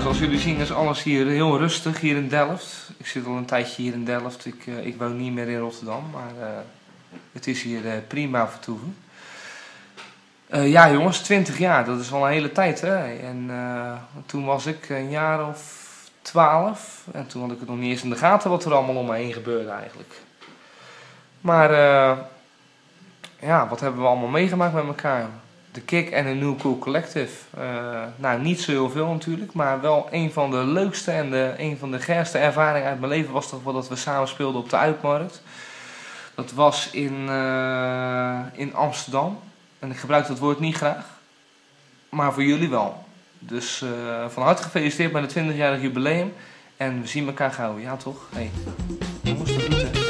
zoals jullie zien is alles hier heel rustig hier in Delft. Ik zit al een tijdje hier in Delft. Ik, uh, ik woon niet meer in Rotterdam, maar uh, het is hier uh, prima vertoeven. ja jongens, 20 jaar, dat is wel een hele tijd hè. En toen was ik een jaar of 12 en toen had ik het nog niet eens in de gaten wat er allemaal om me heen gebeurde eigenlijk. Maar ja, wat hebben we allemaal meegemaakt met elkaar? De Kick en de New Cool Collective. Uh, nou, niet zo heel veel natuurlijk, maar wel een van de leukste en de, een van de gerste ervaringen uit mijn leven was toch wel dat we samen speelden op de Uitmarkt. Dat was in, uh, in Amsterdam. En ik gebruik dat woord niet graag, maar voor jullie wel. Dus uh, van harte gefeliciteerd met het 20-jarig jubileum. En we zien elkaar gauw, ja toch? Hey, moesten.